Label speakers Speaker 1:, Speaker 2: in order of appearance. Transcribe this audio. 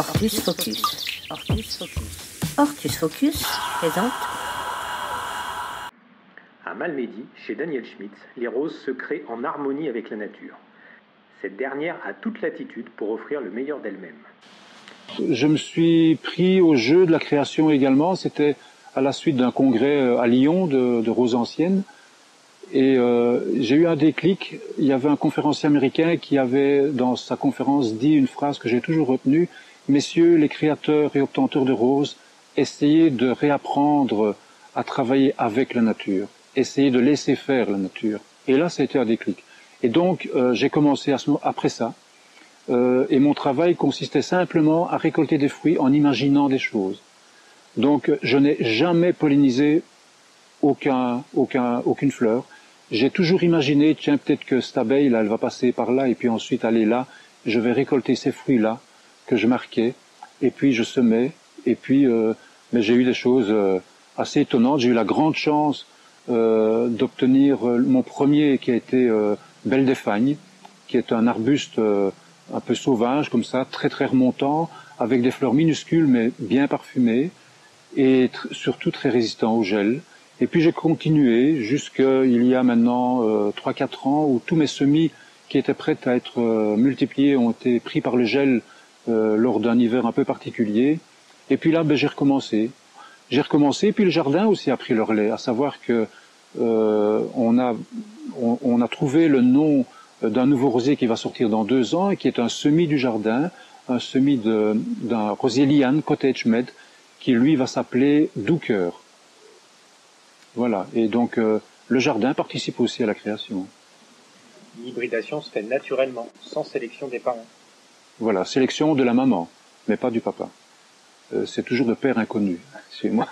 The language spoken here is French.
Speaker 1: Ortus Focus. Ortus Focus. Ortus Focus présente.
Speaker 2: À Malmedy, chez Daniel Schmitt, les roses se créent en harmonie avec la nature. Cette dernière a toute latitude pour offrir le meilleur d'elle-même.
Speaker 3: Je me suis pris au jeu de la création également. C'était à la suite d'un congrès euh, à Lyon de, de roses anciennes. Et euh, j'ai eu un déclic. Il y avait un conférencier américain qui avait, dans sa conférence, dit une phrase que j'ai toujours retenue. Messieurs les créateurs et obtenteurs de roses, essayez de réapprendre à travailler avec la nature. Essayez de laisser faire la nature. Et là, ça a été un déclic. Et donc, euh, j'ai commencé après ça. Euh, et mon travail consistait simplement à récolter des fruits en imaginant des choses. Donc, je n'ai jamais pollinisé aucun, aucun, aucune fleur. J'ai toujours imaginé, tiens, peut-être que cette abeille, là, elle va passer par là, et puis ensuite aller là, je vais récolter ces fruits-là que je marquais, et puis je semais, et puis, euh, mais j'ai eu des choses euh, assez étonnantes. J'ai eu la grande chance euh, d'obtenir euh, mon premier qui a été euh, Belle des Fagnes, qui est un arbuste euh, un peu sauvage, comme ça, très très remontant, avec des fleurs minuscules mais bien parfumées, et surtout très résistant au gel. Et puis j'ai continué jusqu'il y a maintenant euh, 3-4 ans où tous mes semis qui étaient prêts à être euh, multipliés ont été pris par le gel euh, lors d'un hiver un peu particulier. Et puis là, ben, j'ai recommencé. J'ai recommencé, puis le jardin aussi a pris le relais, à savoir que euh, on, a, on, on, a trouvé le nom d'un nouveau rosier qui va sortir dans deux ans et qui est un semis du jardin, un semis d'un rosier liane Cottage Med, qui lui va s'appeler Doux Cœur. Voilà. Et donc, euh, le jardin participe aussi à la création.
Speaker 2: L'hybridation se fait naturellement, sans sélection des parents.
Speaker 3: Voilà, sélection de la maman, mais pas du papa. Euh, c'est toujours de père inconnu chez moi.